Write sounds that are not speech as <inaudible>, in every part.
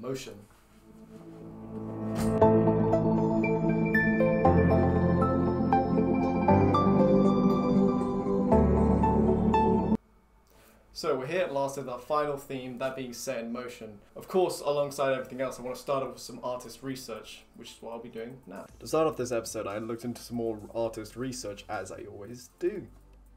motion. So we're here at last with our final theme, that being set in motion. Of course, alongside everything else, I want to start off with some artist research, which is what I'll be doing now. To start off this episode, I looked into some more artist research, as I always do.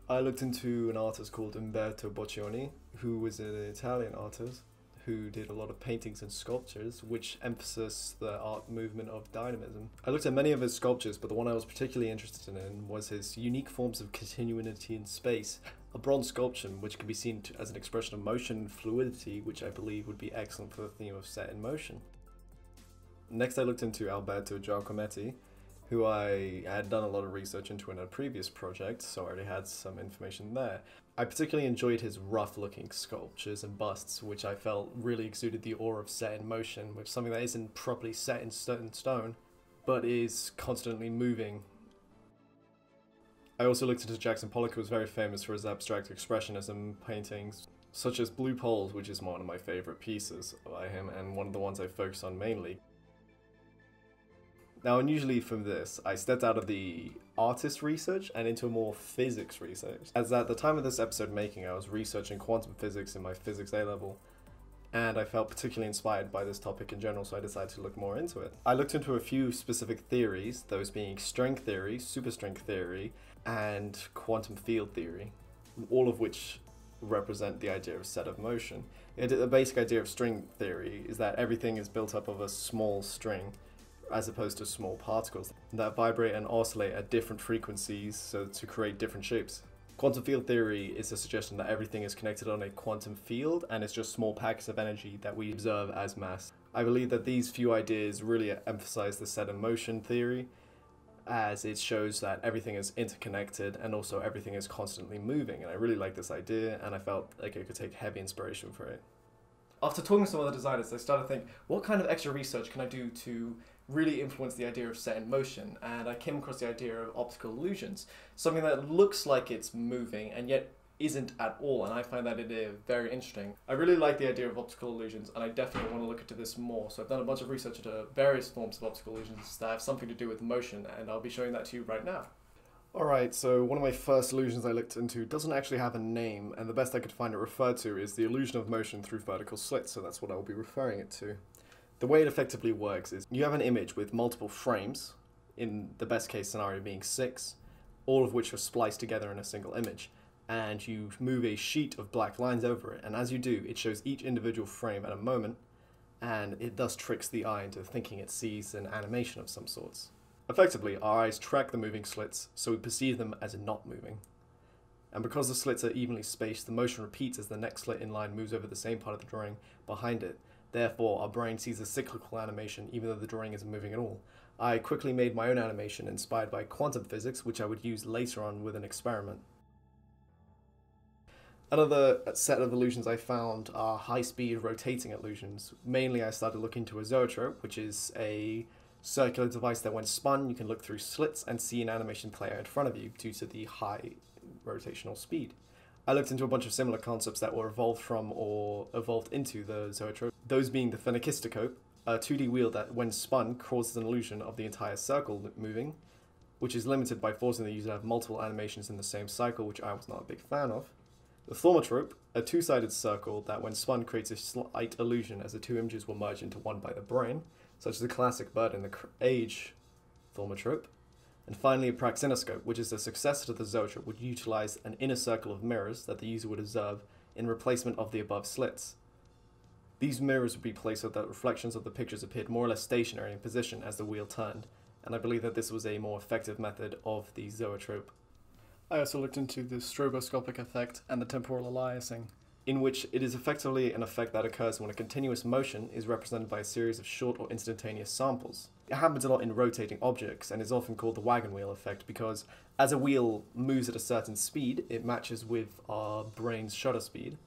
I looked into an artist called Umberto Boccioni, who was an Italian artist who did a lot of paintings and sculptures, which emphasize the art movement of dynamism. I looked at many of his sculptures, but the one I was particularly interested in was his unique forms of continuity in space, a bronze sculpture which can be seen to, as an expression of motion and fluidity, which I believe would be excellent for the theme of set in motion. Next, I looked into Alberto Giacometti, who I had done a lot of research into in a previous project, so I already had some information there. I particularly enjoyed his rough looking sculptures and busts, which I felt really exuded the aura of set in motion, which is something that isn't properly set in stone, but is constantly moving. I also looked into Jackson Pollock, who was very famous for his abstract expressionism paintings, such as Blue Poles, which is one of my favourite pieces by him, and one of the ones I focus on mainly. Now, unusually from this, I stepped out of the artist research and into more physics research. As at the time of this episode making, I was researching quantum physics in my physics A level, and I felt particularly inspired by this topic in general, so I decided to look more into it. I looked into a few specific theories, those being string theory, superstring theory, and quantum field theory, all of which represent the idea of set of motion. The basic idea of string theory is that everything is built up of a small string as opposed to small particles that vibrate and oscillate at different frequencies so to create different shapes. Quantum field theory is a suggestion that everything is connected on a quantum field and it's just small packets of energy that we observe as mass. I believe that these few ideas really emphasize the set in motion theory as it shows that everything is interconnected and also everything is constantly moving and I really like this idea and I felt like I could take heavy inspiration for it. After talking to some other designers, I started to think, what kind of extra research can I do to really influenced the idea of set in motion, and I came across the idea of optical illusions, something that looks like it's moving and yet isn't at all, and I find that idea very interesting. I really like the idea of optical illusions, and I definitely want to look into this more. So I've done a bunch of research into various forms of optical illusions that have something to do with motion, and I'll be showing that to you right now. Alright, so one of my first illusions I looked into doesn't actually have a name, and the best I could find it referred to is the illusion of motion through vertical slits, so that's what I will be referring it to. The way it effectively works is you have an image with multiple frames, in the best case scenario being six, all of which are spliced together in a single image. And you move a sheet of black lines over it, and as you do, it shows each individual frame at a moment, and it thus tricks the eye into thinking it sees an animation of some sorts. Effectively, our eyes track the moving slits, so we perceive them as not moving. And because the slits are evenly spaced, the motion repeats as the next slit in line moves over the same part of the drawing behind it, Therefore, our brain sees a cyclical animation even though the drawing isn't moving at all. I quickly made my own animation inspired by quantum physics, which I would use later on with an experiment. Another set of illusions I found are high-speed rotating illusions. Mainly I started looking into a zoetrope, which is a circular device that when spun you can look through slits and see an animation play out in front of you due to the high rotational speed. I looked into a bunch of similar concepts that were evolved from or evolved into the zoetrope, those being the phenakistoscope, a 2D wheel that, when spun, causes an illusion of the entire circle moving, which is limited by forcing the user to have multiple animations in the same cycle, which I was not a big fan of. The thaumatrope, a two-sided circle that when spun creates a slight illusion as the two images will merge into one by the brain, such as the classic bird in the age thaumatrope. And finally, a praxinoscope, which is the successor to the zoetrope, would utilize an inner circle of mirrors that the user would observe in replacement of the above slits. These mirrors would be placed so that reflections of the pictures appeared more or less stationary in position as the wheel turned, and I believe that this was a more effective method of the zoetrope. I also looked into the stroboscopic effect and the temporal aliasing, in which it is effectively an effect that occurs when a continuous motion is represented by a series of short or instantaneous samples. It happens a lot in rotating objects and is often called the wagon wheel effect because as a wheel moves at a certain speed, it matches with our brain's shutter speed,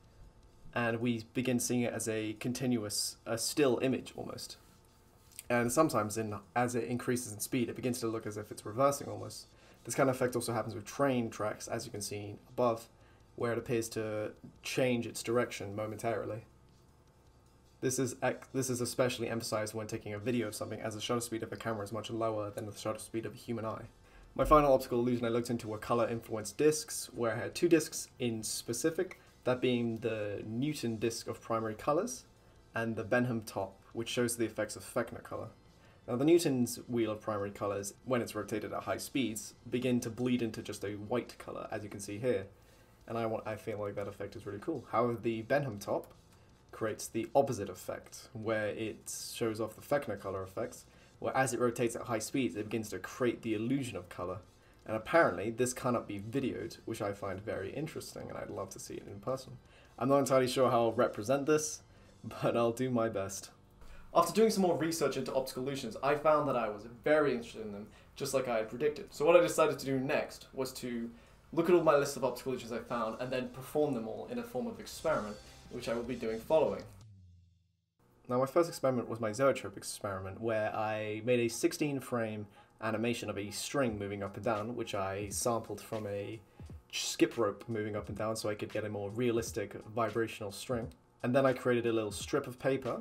and we begin seeing it as a continuous, a still image almost. And sometimes, in, as it increases in speed, it begins to look as if it's reversing almost. This kind of effect also happens with train tracks, as you can see above, where it appears to change its direction momentarily. This is this is especially emphasized when taking a video of something as the shutter speed of a camera is much lower than the shutter speed of a human eye. My final optical illusion I looked into were color influenced discs, where I had two discs in specific, that being the Newton disc of primary colors and the Benham top, which shows the effects of Fechner color. Now the Newton's wheel of primary colors, when it's rotated at high speeds, begin to bleed into just a white color, as you can see here. And I want I feel like that effect is really cool. However, the Benham top creates the opposite effect, where it shows off the Fechner color effects, where as it rotates at high speeds, it begins to create the illusion of color. And apparently, this cannot be videoed, which I find very interesting, and I'd love to see it in person. I'm not entirely sure how I'll represent this, <laughs> but I'll do my best. After doing some more research into optical illusions, I found that I was very interested in them, just like I had predicted. So what I decided to do next was to look at all my list of optical illusions I found, and then perform them all in a form of experiment, which I will be doing following. Now my first experiment was my zoetrope experiment, where I made a 16 frame animation of a string moving up and down, which I sampled from a skip rope moving up and down so I could get a more realistic vibrational string. And then I created a little strip of paper,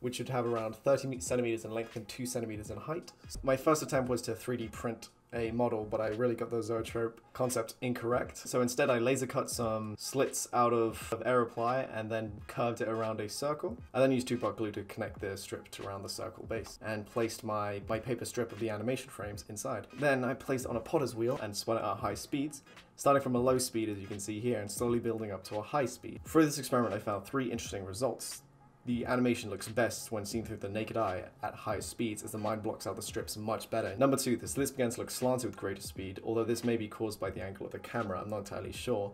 which would have around 30 centimeters in length and 2 centimeters in height. My first attempt was to 3D print a model, but I really got the zoetrope concept incorrect. So instead I laser cut some slits out of, of Aeroply and then curved it around a circle. I then used two-part glue to connect the strip to around the circle base and placed my, my paper strip of the animation frames inside. Then I placed it on a potter's wheel and spun it at high speeds, starting from a low speed as you can see here and slowly building up to a high speed. For this experiment I found three interesting results the animation looks best when seen through the naked eye at higher speeds as the mind blocks out the strips much better. Number two, the slits began to look slanted with greater speed, although this may be caused by the angle of the camera, I'm not entirely sure.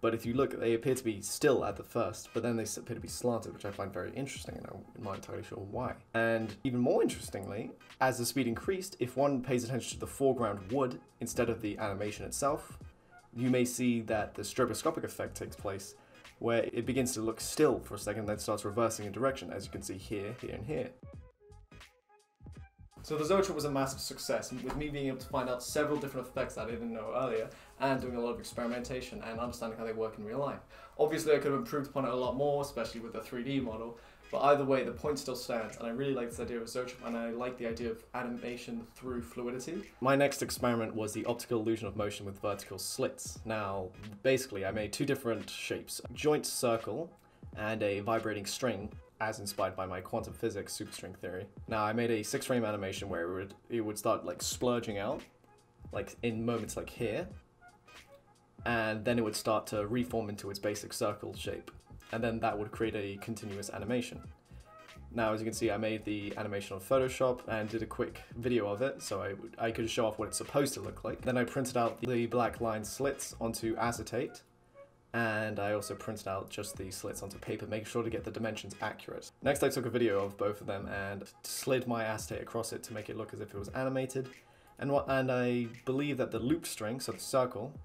But if you look, they appear to be still at the first, but then they appear to be slanted, which I find very interesting, and I'm not entirely sure why. And even more interestingly, as the speed increased, if one pays attention to the foreground wood instead of the animation itself, you may see that the stroboscopic effect takes place, where it begins to look still for a second, then starts reversing in direction, as you can see here, here, and here. So the Zoetrope was a massive success, with me being able to find out several different effects that I didn't know earlier, and doing a lot of experimentation and understanding how they work in real life. Obviously I could have improved upon it a lot more, especially with the 3D model, but either way, the point still stands, and I really like this idea of Zoetrope, and I like the idea of animation through fluidity. My next experiment was the optical illusion of motion with vertical slits. Now, basically, I made two different shapes, a joint circle and a vibrating string, as inspired by my quantum physics superstring theory. Now, I made a six-frame animation where it would, it would start, like, splurging out, like, in moments like here, and then it would start to reform into its basic circle shape and then that would create a continuous animation. Now, as you can see, I made the animation on Photoshop and did a quick video of it, so I, I could show off what it's supposed to look like. Then I printed out the black line slits onto acetate, and I also printed out just the slits onto paper, making sure to get the dimensions accurate. Next, I took a video of both of them and slid my acetate across it to make it look as if it was animated. And what? And I believe that the loop string, so the circle,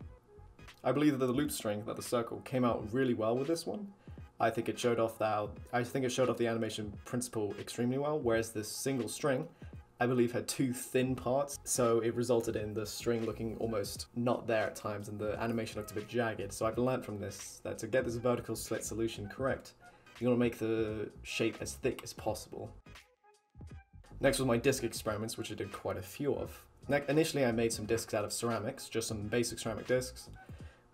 I believe that the loop string, that the circle, came out really well with this one. I think it showed off that I think it showed off the animation principle extremely well, whereas this single string I believe had two thin parts, so it resulted in the string looking almost not there at times and the animation looked a bit jagged. So I've learned from this that to get this vertical slit illusion correct, you want to make the shape as thick as possible. Next was my disc experiments, which I did quite a few of. Initially I made some discs out of ceramics, just some basic ceramic discs,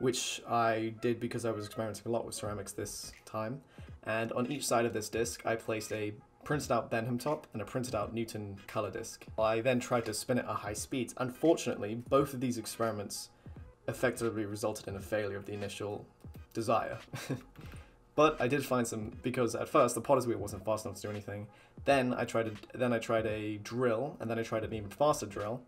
which I did because I was experimenting a lot with ceramics this time. And on each side of this disc, I placed a printed out Benham top and a printed out Newton color disc. I then tried to spin it at high speeds. Unfortunately, both of these experiments effectively resulted in a failure of the initial desire. <laughs> but I did find some because at first the potter's wheel wasn't fast enough to do anything. Then I tried a, then I tried a drill and then I tried an even faster drill,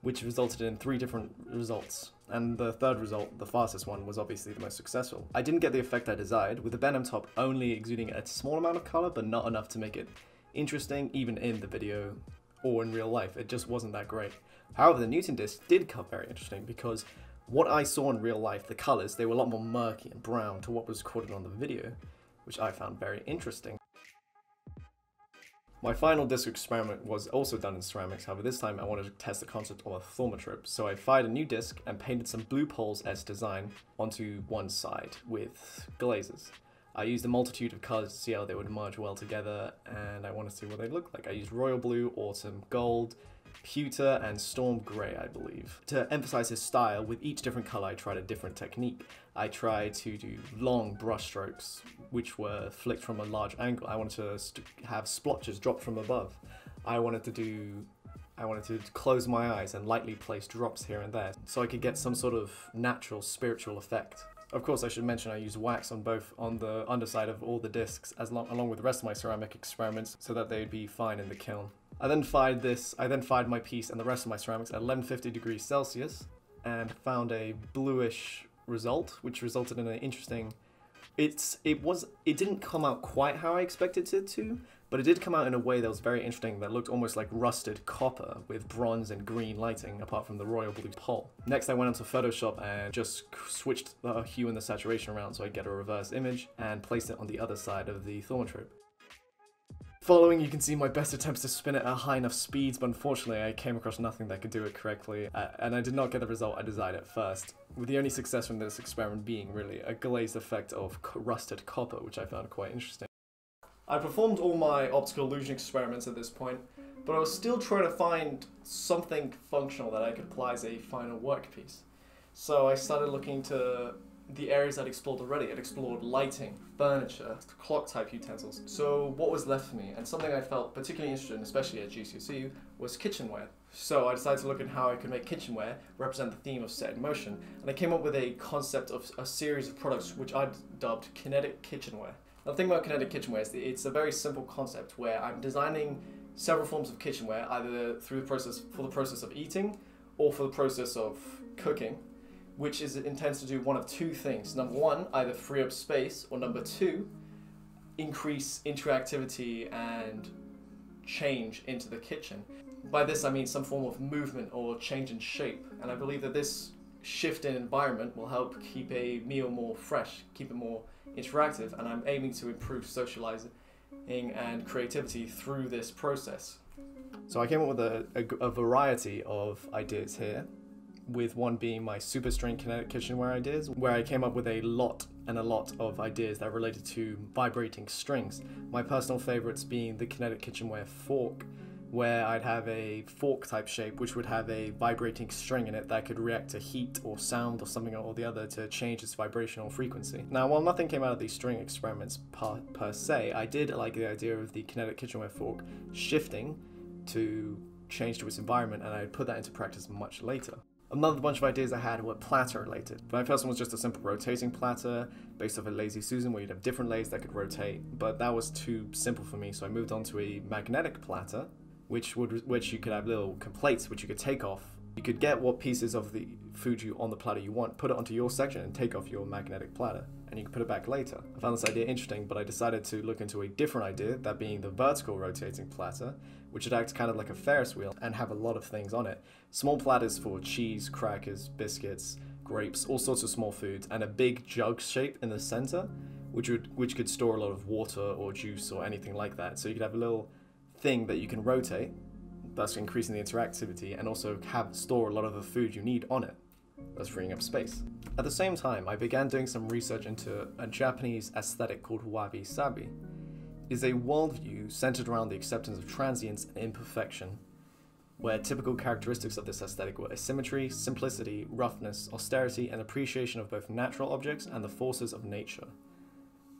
which resulted in three different results and the third result, the fastest one, was obviously the most successful. I didn't get the effect I desired, with the Benham top only exuding a small amount of colour, but not enough to make it interesting, even in the video or in real life. It just wasn't that great. However, the Newton disc did come very interesting because what I saw in real life, the colours, they were a lot more murky and brown to what was recorded on the video, which I found very interesting. My final disc experiment was also done in ceramics, however this time I wanted to test the concept of a thaumatrope. So I fired a new disc and painted some blue poles as design onto one side with glazes. I used a multitude of colors to see how they would merge well together, and I want to see what they look like. I used royal blue, autumn gold, pewter, and storm grey, I believe. To emphasize his style, with each different color, I tried a different technique. I tried to do long brush strokes, which were flicked from a large angle. I wanted to have splotches dropped from above. I wanted to do I wanted to close my eyes and lightly place drops here and there so I could get some sort of natural spiritual effect. Of course, I should mention I use wax on both on the underside of all the discs as long, along with the rest of my ceramic experiments so that they'd be fine in the kiln. I then fired this, I then fired my piece and the rest of my ceramics at 1150 degrees Celsius and found a bluish result, which resulted in an interesting it's it was it didn't come out quite how I expected it to, but it did come out in a way that was very interesting that looked almost like rusted copper with bronze and green lighting apart from the royal blue pole. Next I went onto Photoshop and just switched the hue and the saturation around so I get a reverse image and placed it on the other side of the thorn thaumatrope. Following, you can see my best attempts to spin it at high enough speeds, but unfortunately I came across nothing that could do it correctly, uh, and I did not get the result I desired at first, with the only success from this experiment being, really, a glazed effect of rusted copper, which I found quite interesting. I performed all my optical illusion experiments at this point, but I was still trying to find something functional that I could apply as a final workpiece. So I started looking to the areas I'd explored already. I'd explored lighting, furniture, clock type utensils. So what was left for me, and something I felt particularly interested in, especially at GCSE, was kitchenware. So I decided to look at how I could make kitchenware represent the theme of set in motion, and I came up with a concept of a series of products which I'd dubbed kinetic kitchenware. Now the thing about kinetic kitchenware is it's a very simple concept where I'm designing several forms of kitchenware either through the process for the process of eating or for the process of cooking, which is it intends to do one of two things. Number one, either free up space, or number two, increase interactivity and change into the kitchen. By this I mean some form of movement or change in shape, and I believe that this shift in environment will help keep a meal more fresh, keep it more interactive, and I'm aiming to improve socializing and creativity through this process. So I came up with a, a, a variety of ideas here, with one being my super string kinetic kitchenware ideas, where I came up with a lot and a lot of ideas that related to vibrating strings. My personal favorites being the kinetic kitchenware fork, where I'd have a fork type shape which would have a vibrating string in it that could react to heat or sound or something or the other to change its vibrational frequency. Now while nothing came out of these string experiments per, per se, I did like the idea of the kinetic kitchenware fork shifting to change to its environment and I put that into practice much later. Another bunch of ideas I had were platter related. My first one was just a simple rotating platter based off a Lazy Susan where you'd have different layers that could rotate, but that was too simple for me, so I moved on to a magnetic platter which would which you could have little plates which you could take off. You could get what pieces of the food you on the platter you want, put it onto your section, and take off your magnetic platter, and you can put it back later. I found this idea interesting, but I decided to look into a different idea, that being the vertical rotating platter, which would act kind of like a Ferris wheel and have a lot of things on it. Small platters for cheese, crackers, biscuits, grapes, all sorts of small foods, and a big jug shape in the center, which would which could store a lot of water or juice or anything like that. So you could have a little thing that you can rotate, thus increasing the interactivity, and also have store a lot of the food you need on it, thus freeing up space. At the same time, I began doing some research into a Japanese aesthetic called wabi sabi. It is a worldview centered around the acceptance of transience and imperfection, where typical characteristics of this aesthetic were asymmetry, simplicity, roughness, austerity, and appreciation of both natural objects and the forces of nature.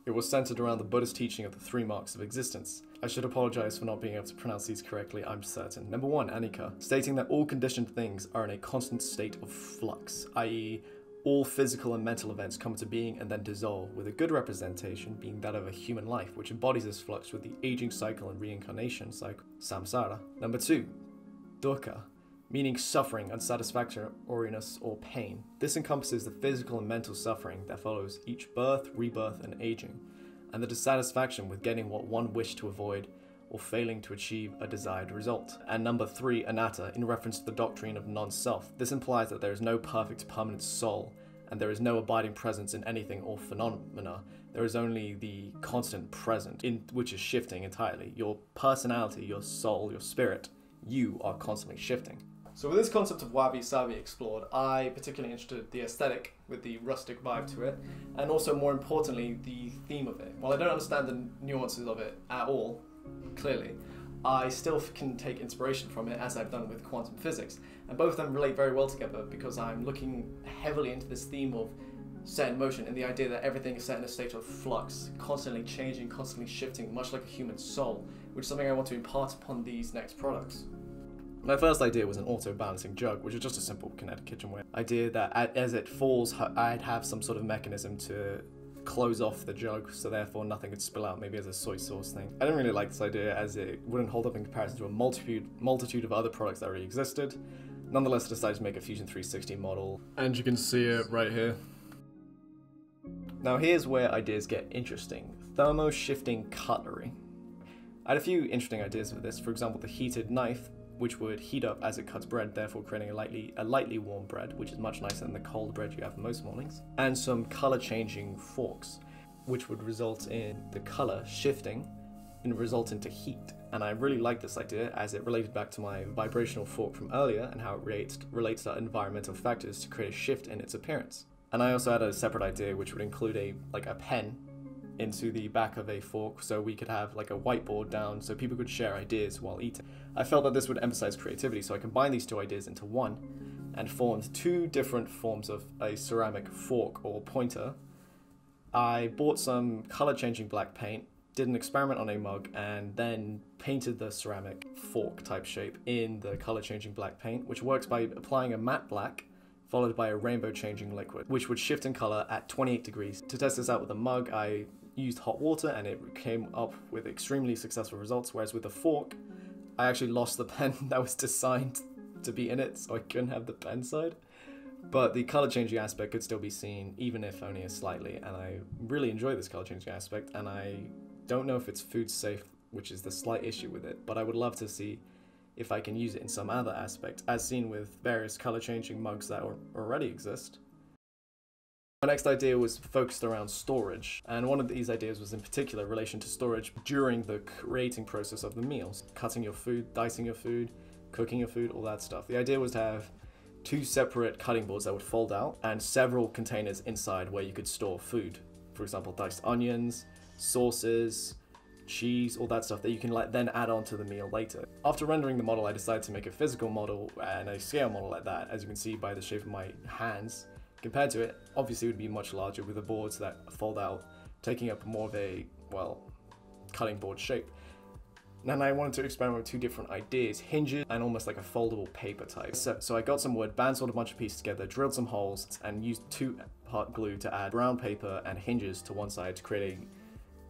It was centered around the Buddhist teaching of the three marks of existence. I should apologize for not being able to pronounce these correctly, I'm certain. Number one, Anicca, stating that all conditioned things are in a constant state of flux, i.e., all physical and mental events come into being and then dissolve, with a good representation being that of a human life, which embodies this flux with the aging cycle and reincarnation cycle, samsara. Number two, dukkha, meaning suffering, unsatisfactoriness, or pain. This encompasses the physical and mental suffering that follows each birth, rebirth, and aging, and the dissatisfaction with getting what one wished to avoid or failing to achieve a desired result. And number three, anatta, in reference to the doctrine of non self. This implies that there is no perfect permanent soul, and there is no abiding presence in anything or phenomena. There is only the constant present, in which is shifting entirely. Your personality, your soul, your spirit, you are constantly shifting. So with this concept of wabi sabi explored, I particularly interested the aesthetic with the rustic vibe to it, and also more importantly the theme of it. While I don't understand the nuances of it at all, clearly, I still can take inspiration from it as I've done with quantum physics, and both of them relate very well together because I'm looking heavily into this theme of set in motion and the idea that everything is set in a state of flux, constantly changing, constantly shifting, much like a human soul, which is something I want to impart upon these next products. My first idea was an auto-balancing jug, which is just a simple kinetic kitchenware idea that as it falls, I'd have some sort of mechanism to close off the jug, so therefore nothing could spill out, maybe as a soy sauce thing. I didn't really like this idea as it wouldn't hold up in comparison to a multitude, multitude of other products that already existed. Nonetheless, I decided to make a Fusion 360 model. And you can see it right here. Now here's where ideas get interesting. Thermo-shifting cutlery. I had a few interesting ideas for this, for example the heated knife which would heat up as it cuts bread, therefore creating a lightly, a lightly warm bread, which is much nicer than the cold bread you have most mornings. And some color changing forks, which would result in the color shifting and result into heat. And I really like this idea as it related back to my vibrational fork from earlier and how it relates, relates to environmental factors to create a shift in its appearance. And I also had a separate idea which would include a like a pen into the back of a fork so we could have like a whiteboard down so people could share ideas while eating. I felt that this would emphasize creativity, so I combined these two ideas into one and formed two different forms of a ceramic fork or pointer. I bought some color changing black paint, did an experiment on a mug, and then painted the ceramic fork type shape in the color changing black paint, which works by applying a matte black followed by a rainbow changing liquid, which would shift in color at 28 degrees. To test this out with a mug, I used hot water and it came up with extremely successful results, whereas with a fork, I actually lost the <laughs> pen that was designed to be in it, so I couldn't have the pen side. But the color changing aspect could still be seen, even if only slightly, and I really enjoy this color changing aspect, and I don't know if it's food safe, which is the slight issue with it, but I would love to see if I can use it in some other aspect, as seen with various color changing mugs that already exist. My next idea was focused around storage, and one of these ideas was in particular relation to storage during the creating process of the meals, cutting your food, dicing your food, cooking your food, all that stuff. The idea was to have two separate cutting boards that would fold out and several containers inside where you could store food. For example, diced onions, sauces, cheese, all that stuff that you can like then add on to the meal later. After rendering the model, I decided to make a physical model and a scale model like that, as you can see by the shape of my hands. Compared to it, obviously it would be much larger with the boards that fold out, taking up more of a, well, cutting board shape. And I wanted to experiment with two different ideas, hinges and almost like a foldable paper type. So, so I got some wood, bandsawed a bunch of pieces together, drilled some holes, and used two part glue to add brown paper and hinges to one side to create a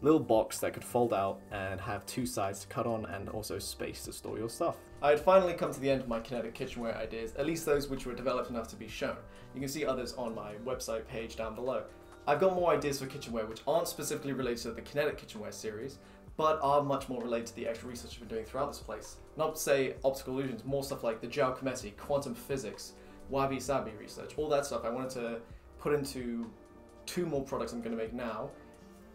little box that could fold out and have two sides to cut on and also space to store your stuff. I had finally come to the end of my kinetic kitchenware ideas, at least those which were developed enough to be shown. You can see others on my website page down below. I've got more ideas for kitchenware which aren't specifically related to the kinetic kitchenware series, but are much more related to the extra research I've been doing throughout this place. Not to say optical illusions, more stuff like the Giacometti, quantum physics, wabi-sabi research, all that stuff I wanted to put into two more products I'm going to make now,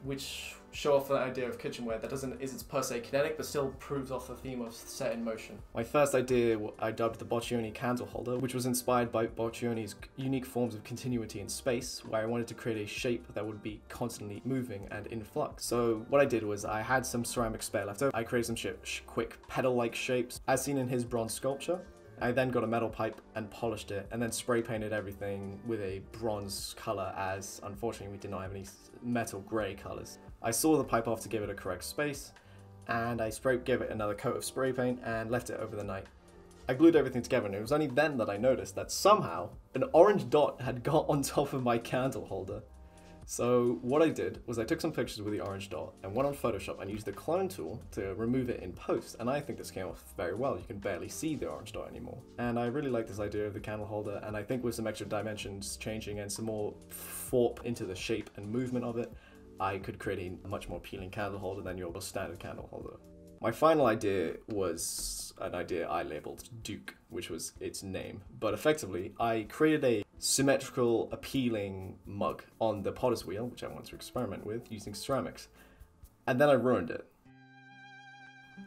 which show off the idea of kitchenware that doesn't isn't per se kinetic but still proves off the theme of set in motion. My first idea I dubbed the Boccioni candle holder, which was inspired by Boccioni's unique forms of continuity in space, where I wanted to create a shape that would be constantly moving and in flux. So what I did was I had some ceramic spare left over. I created some quick pedal-like shapes, as seen in his bronze sculpture. I then got a metal pipe and polished it, and then spray painted everything with a bronze color as unfortunately we did not have any metal grey colors. I saw the pipe off to give it a correct space, and I spray gave it another coat of spray paint and left it over the night. I glued everything together and it was only then that I noticed that somehow an orange dot had got on top of my candle holder. So what I did was I took some pictures with the orange dot and went on Photoshop and used the clone tool to remove it in post. And I think this came off very well. You can barely see the orange dot anymore. And I really like this idea of the candle holder. And I think with some extra dimensions changing and some more forp into the shape and movement of it, I could create a much more appealing candle holder than your standard candle holder. My final idea was an idea I labeled Duke, which was its name. But effectively, I created a symmetrical, appealing mug on the potter's wheel, which I wanted to experiment with using ceramics. And then I ruined it.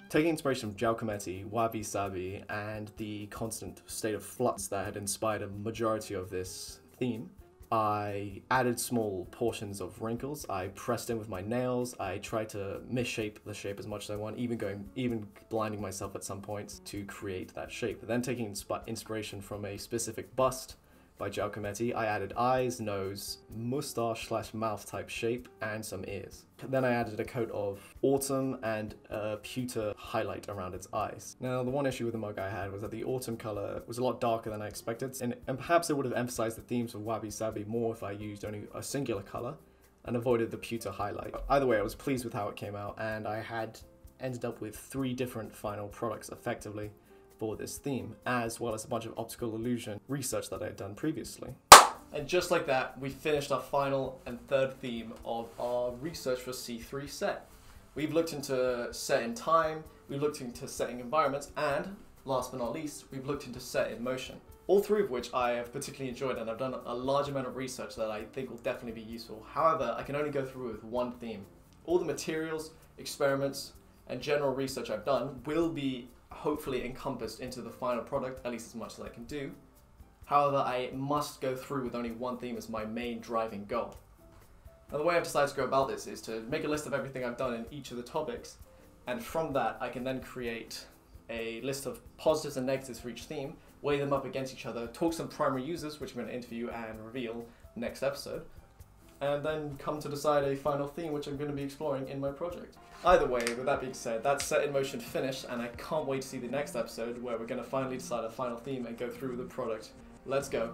Taking inspiration from Giacometti, Wabi Sabi, and the constant state of flux that had inspired a majority of this theme, I added small portions of wrinkles. I pressed in with my nails. I tried to misshape the shape as much as I want, even going, even blinding myself at some points to create that shape. Then taking insp- inspiration from a specific bust by Giacometti, I added eyes, nose, mustache slash mouth type shape, and some ears. Then I added a coat of autumn and a pewter highlight around its eyes. Now, the one issue with the mug I had was that the autumn color was a lot darker than I expected, and, and perhaps it would have emphasized the themes of Wabi Sabi more if I used only a singular color and avoided the pewter highlight. Either way, I was pleased with how it came out, and I had ended up with three different final products effectively for this theme, as well as a bunch of optical illusion research that I had done previously. And just like that, we finished our final and third theme of our research for C3 set. We've looked into set in time, we've looked into setting environments, and last but not least, we've looked into set in motion. All three of which I have particularly enjoyed and I've done a large amount of research that I think will definitely be useful. However, I can only go through with one theme. All the materials, experiments, and general research I've done will be hopefully encompassed into the final product, at least as much as I can do. However, I must go through with only one theme as my main driving goal. Now, the way I've decided to go about this is to make a list of everything I've done in each of the topics, and from that, I can then create a list of positives and negatives for each theme, weigh them up against each other, talk some primary users, which I'm going to interview and reveal next episode, and then come to decide a final theme which I'm going to be exploring in my project. Either way, with that being said, that's set in motion finished, and I can't wait to see the next episode where we're going to finally decide a final theme and go through with the product. Let's go.